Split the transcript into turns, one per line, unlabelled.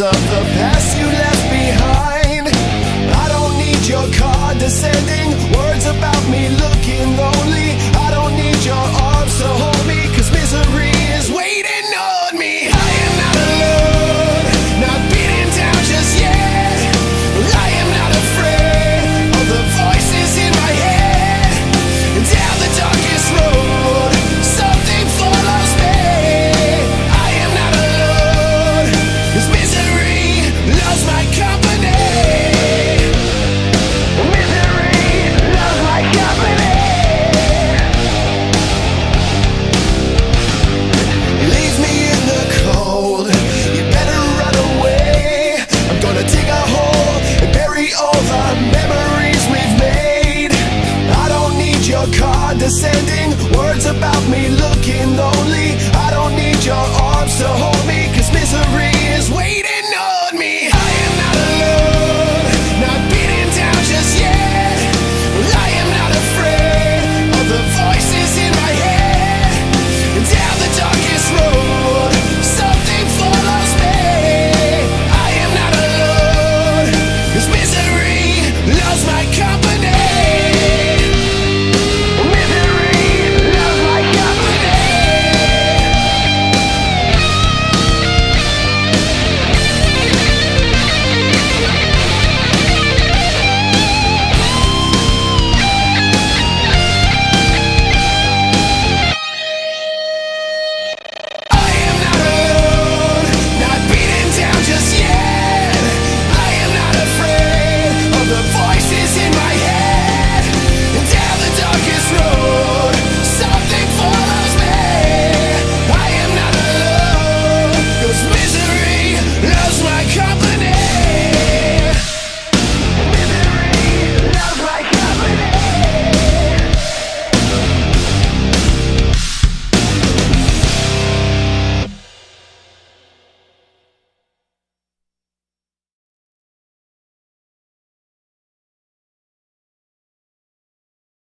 of the past you left behind. I don't need your condescending words about me about me. Look